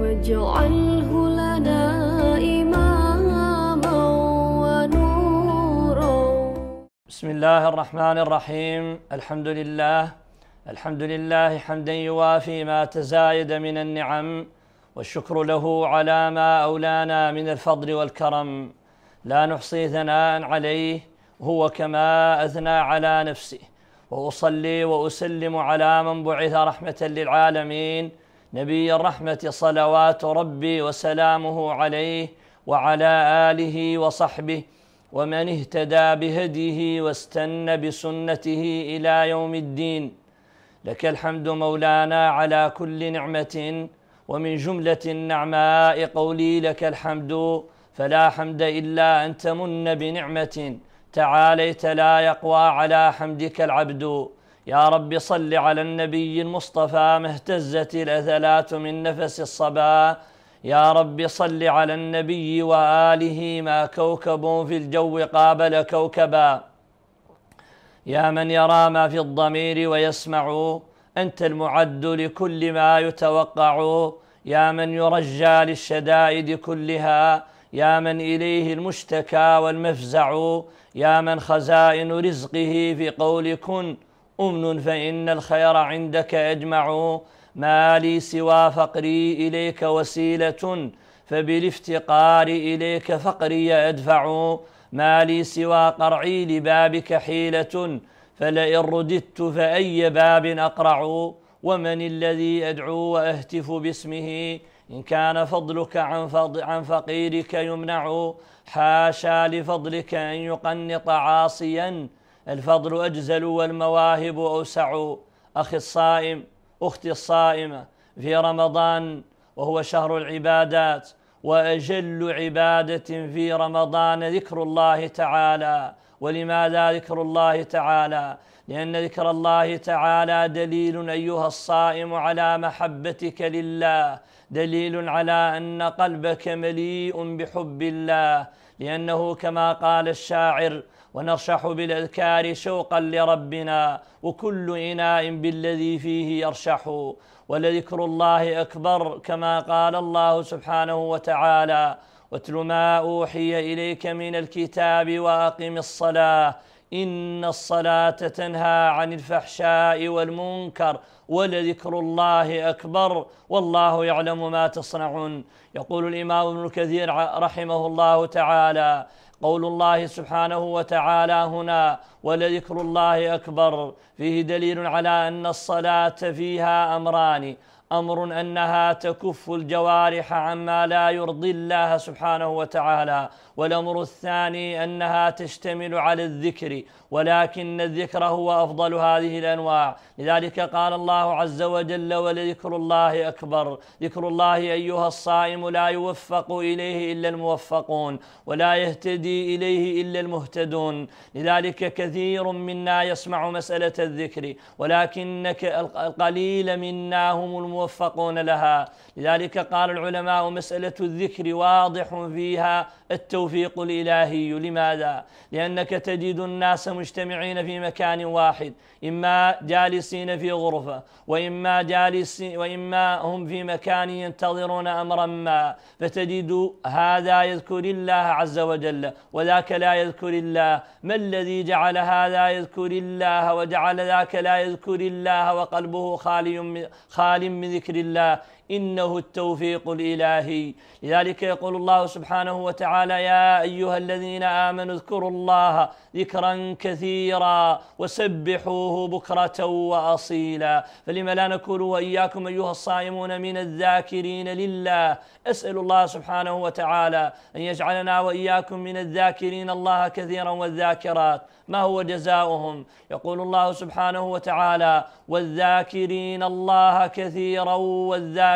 واجعله لنا إماما ونورا. بسم الله الرحمن الرحيم. الحمد لله. الحمد لله حمدا يوافي ما تزايد من النعم والشكر له على ما أولانا من الفضل والكرم. لا نحصي ثناء عليه هو كما أثنى على نفسه. وأصلي وأسلم على من بعث رحمة للعالمين. نبي الرحمة صلوات ربي وسلامه عليه وعلى آله وصحبه ومن اهتدى بهديه واستنى بسنته إلى يوم الدين. لك الحمد مولانا على كل نعمة ومن جملة النعماء قولي لك الحمد. فلا حمد إلا أن تمن بنعمة تعاليت لا يقوى على حمدك العبد. يا رب صل على النبي المصطفى ما اهتزت الأثلات من نفس الصبا. يا رب صل على النبي وآله ما كوكب في الجو قابل كوكبا. يا من يرى ما في الضمير ويسمع أنت المعد لكل ما يتوقع. يا من يرجى للشدائد كلها يا من إليه المشتكى والمفزع يا من خزائن رزقه في قول كن. أمن فإن الخير عندك أجمع. ما لي سوى فقري إليك وسيلة فبالافتقار إليك فقري أدفع. ما لي سوى قرعي لبابك حيلة فلئن رددت فأي باب أقرع. ومن الذي أدعو وأهتف باسمه؟ إن كان فضلك عن, فضل عن فقيرك يمنع حاشا لفضلك أن يقنط عاصيا. الفضل أجزل والمواهب أوسع. أخي الصائم أختي الصائمة في رمضان وهو شهر العبادات. وأجل عبادة في رمضان ذكر الله تعالى. ولماذا ذكر الله تعالى؟ لأن ذكر الله تعالى دليل أيها الصائم على محبتك لله دليل على أن قلبك مليء بحب الله لأنه كما قال الشاعر ونرشح بالأذكار شوقا لربنا وكل إناء بالذي فيه يرشح ولذكر الله أكبر كما قال الله سبحانه وتعالى واتل ما أوحي إليك من الكتاب وأقم الصلاة إن الصلاة تنهى عن الفحشاء والمنكر ولذكر الله أكبر والله يعلم ما تصنعون. يقول الإمام ابن كثير رحمه الله تعالى قول الله سبحانه وتعالى هنا ولذكر الله أكبر. فيه دليل على أن الصلاة فيها أمران أمر أنها تكف الجوارح عما لا يرضي الله سبحانه وتعالى والأمر الثاني أنها تشتمل على الذكر ولكن الذكر هو أفضل هذه الأنواع. لذلك قال الله عز وجل ولذكر الله أكبر ذكر الله أيها الصائم لا يوفق إليه إلا الموفقون ولا يهتدي إليه إلا المهتدون. لذلك كثير منا يسمع مسألة الذكر ولكن القليل منا هم الموفقون لها. لذلك قال العلماء مسألة الذكر واضح فيها التوفيق الالهي لماذا؟ لأنك تجد الناس مجتمعين في مكان واحد إما جالسين في غرفة وإما جالسين وإما هم في مكان ينتظرون أمرا ما. فتجد هذا يذكر الله عز وجل وذاك لا يذكر الله. ما الذي جعل هذا يذكر الله؟ وجعل ذاك لا يذكر الله وقلبه خالي خال من ذكر الله. إنه التوفيق الإلهي. لذلك يقول الله سبحانه وتعالى يا أيها الذين آمنوا اذكروا الله ذكرا كثيرا وسبحوه بكرة واصيلا. فلم لا نكون وإياكم أيها الصائمون من الذاكرين لله أسأل الله سبحانه وتعالى أن يجعلنا وإياكم من الذاكرين الله كثيرا والذاكرات. ما هو جزاؤهم؟ يقول الله سبحانه وتعالى والذاكرين الله كثيرا والذاكرات.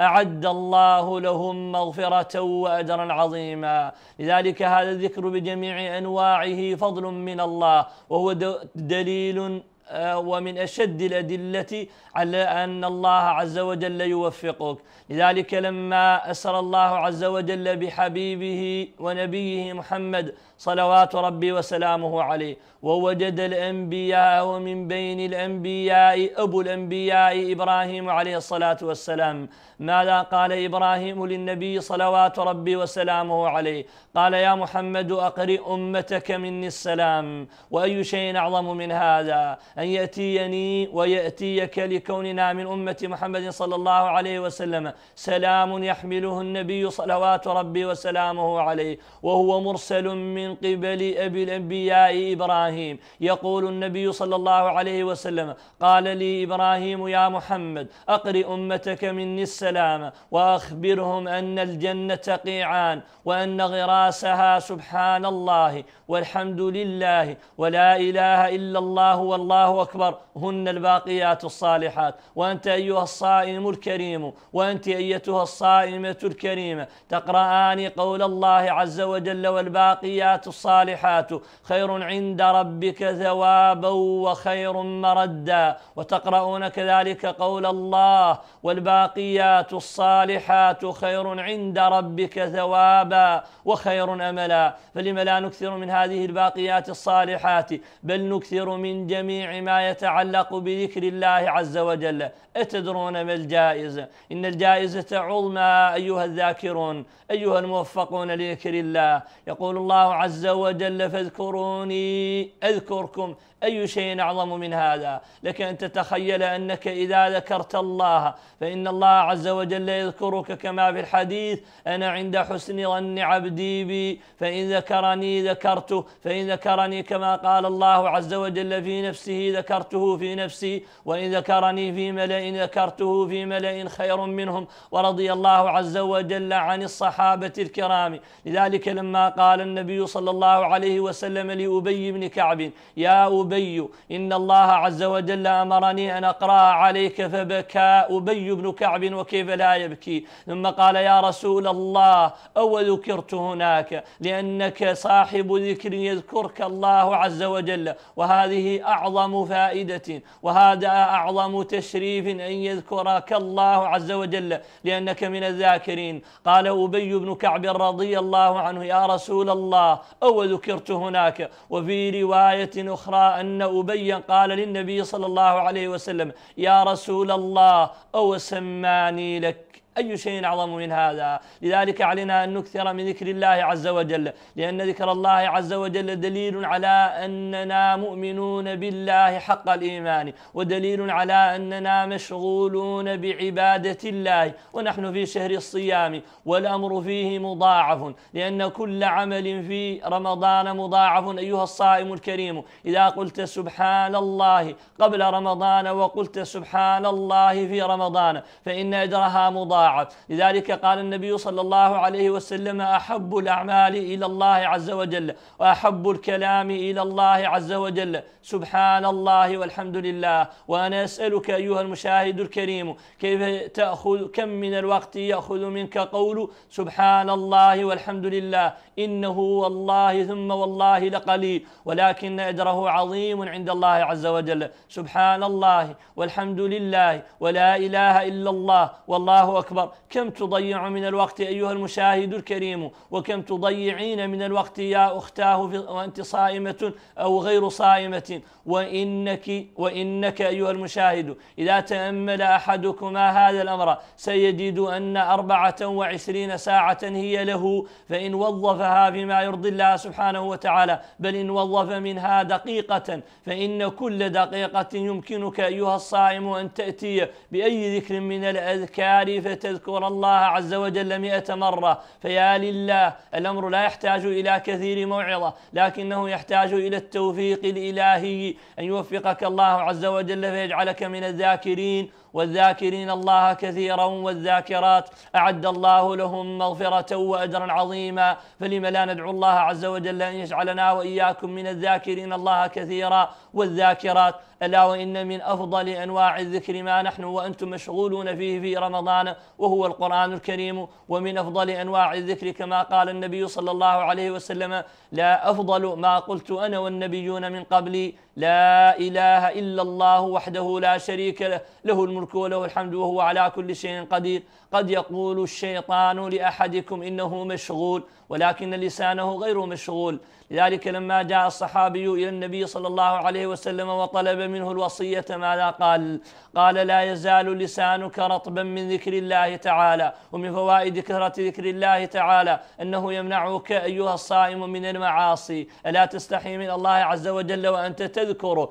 أعد الله لهم مغفرة وأجرا عظيما. لذلك هذا الذكر بجميع أنواعه فضل من الله وهو دليل ومن أشد الأدلة على أن الله عز وجل يوفقك. لذلك لما أسر الله عز وجل بحبيبه ونبيه محمد صلوات ربي وسلامه عليه ووجد الأنبياء ومن بين الأنبياء أبو الأنبياء إبراهيم عليه الصلاة والسلام. ماذا قال إبراهيم للنبي صلوات ربي وسلامه عليه؟ قال يا محمد أقرئ أمتك مني السلام وأي شيء أعظم من هذا؟ أن يأتيني ويأتيك لكوننا من أمة محمد صلى الله عليه وسلم. سلام يحمله النبي صلوات ربي وسلامه عليه وهو مرسل من قبل أبي الأنبياء إبراهيم. يقول النبي صلى الله عليه وسلم قال لي إبراهيم يا محمد أقرئ أمتك مني السلام وأخبرهم أن الجنة قيعان وأن غراسها سبحان الله والحمد لله ولا إله إلا الله والله أكبر هن الباقيات الصالحات. وأنت أيها الصائم الكريم وأنت أيتها الصائمة الكريمة. تقرآن قول الله عز وجل والباقيات الصالحات. خير عند ربك ثوابا وخير مردا. وتقرؤون كذلك قول الله والباقيات الصالحات. خير عند ربك ثوابا وخير أملا. فلم لا نكثر من هذه الباقيات الصالحات بل نكثر من جميع ما يتعلق بذكر الله عز وجل. أتدرون ما الجائزة إن الجائزة عظمى أيها الذاكرون أيها الموفقون لذكر الله. يقول الله عز وجل فاذكروني أذكركم أي شيء أعظم من هذا. لك أن تتخيل أنك إذا ذكرت الله فإن الله عز وجل يذكرك كما في الحديث أنا عند حسن ظن عبدي بي فإن ذكرني ذكرته فإن ذكرني كما قال الله عز وجل في نفسه ذكرته في نفسي وإن ذكرني في ملأ ذكرته في ملأ خير منهم. ورضي الله عز وجل عن الصحابة الكرام. لذلك لما قال النبي صلى الله عليه وسلم لأبي بن كعب يا أبي إن الله عز وجل أمرني أن أقرأ عليك فبكى أبي بن كعب وكيف لا يبكي؟ ثم قال يا رسول الله أو ذكرت هناك لأنك صاحب ذكر يذكرك الله عز وجل وهذه أعظم فائدة وهذا أعظم تشريف أن يذكرك الله عز وجل. لأنك من الذاكرين. قال أبي بن كعب رضي الله عنه يا رسول الله أو ذكرت هناك. وفي رواية أخرى أن أبيا قال للنبي صلى الله عليه وسلم يا رسول الله أو سماني لك؟ أي شيء أعظم من هذا؟ لذلك علينا أن نكثر من ذكر الله عز وجل لأن ذكر الله عز وجل دليل على أننا مؤمنون بالله حق الإيمان ودليل على أننا مشغولون بعبادة الله ونحن في شهر الصيام والأمر فيه مضاعف لأن كل عمل في رمضان مضاعف أيها الصائم الكريم. إذا قلت سبحان الله قبل رمضان وقلت سبحان الله في رمضان فإن أجرها مضاعف. لذلك قال النبي صلى الله عليه وسلم أحب الأعمال إلى الله عز وجل وأحب الكلام إلى الله عز وجل. سبحان الله والحمد لله. وأنا أسألك أيها المشاهد الكريم كيف تأخذ كم من الوقت يأخذ منك قول سبحان الله والحمد لله؟ إنه والله ثم والله لقليل. ولكن أجره عظيم عند الله عز وجل. سبحان الله والحمد لله. ولا إله إلا الله. والله أكبر. أكبر كم تضيع من الوقت أيها المشاهد الكريم؟ وكم تضيعين من الوقت يا أختاه وأنت صائمة أو غير صائمة؟ وإنك وإنك أيها المشاهد إذا تأمل أحدكما هذا الأمر سيجد أن أربعة وعشرين ساعة هي له فإن وظفها فيما يرضي الله سبحانه وتعالى بل إن وظف منها دقيقة فإن كل دقيقة يمكنك أيها الصائم أن تأتي بأي ذكر من الأذكار فتذكر الله عز وجل مئة مرة فيا لله الأمر لا يحتاج إلى كثير موعظة لكنه يحتاج إلى التوفيق الإلهي أن يوفقك الله عز وجل فيجعلك من الذاكرين. والذاكرين الله كثيرا والذاكرات أعد الله لهم مغفرة وأجرا عظيما. فلم لا ندعو الله عز وجل أن يجعلنا وإياكم من الذاكرين الله كثيرا والذاكرات. ألا وإن من أفضل أنواع الذكر ما نحن وأنتم مشغولون فيه في رمضان وهو القرآن الكريم. ومن أفضل أنواع الذكر كما قال النبي صلى الله عليه وسلم لا أفضل ما قلت أنا والنبيون من قبلي لا إله إلا الله وحده لا شريك له له الملك وله الحمد وهو على كل شيء قدير. قد يقول الشيطان لأحدكم إنه مشغول ولكن لسانه غير مشغول. لذلك لما جاء الصحابي إلى النبي صلى الله عليه وسلم وطلب منه الوصية ماذا قال؟ قال لا يزال لسانك رطبا من ذكر الله تعالى ومن فوائد كثرة ذكر الله تعالى أنه يمنعك أيها الصائم من المعاصي. ألا تستحي من الله عز وجل وأنت تذكره؟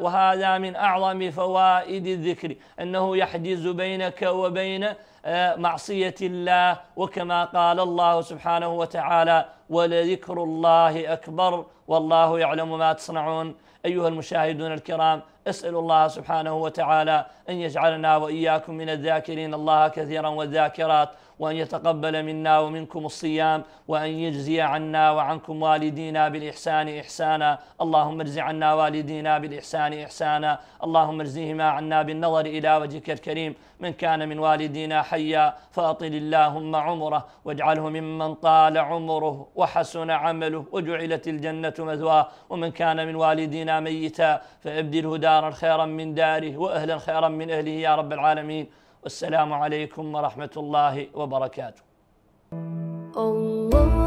وهذا من أعظم فوائد الذكر أنه يحجز بينك وبين آه، معصية الله وكما قال الله سبحانه وتعالى ولذكر الله أكبر والله يعلم ما تصنعون. أيها المشاهدون الكرام أسأل الله سبحانه وتعالى أن يجعلنا وإياكم من الذاكرين. الله كثيرا والذاكرات. وأن يتقبل منا ومنكم الصيام وأن يجزي عنا وعنكم والدينا بالإحسان إحسانا. اللهم اجز عنا والدينا بالإحسان إحسانا. اللهم اجزهما عنا بالنظر إلى وجهك الكريم. من كان من والدينا حيا فأطل اللهم عمره واجعله ممن طال عمره وحسن عمله وجعلت الجنة مثواه. ومن كان من والدينا ميتا فابدله دارا خيرا من داره وأهلا خيرا من أهله يا رب العالمين. والسلام عليكم ورحمة الله وبركاته. الله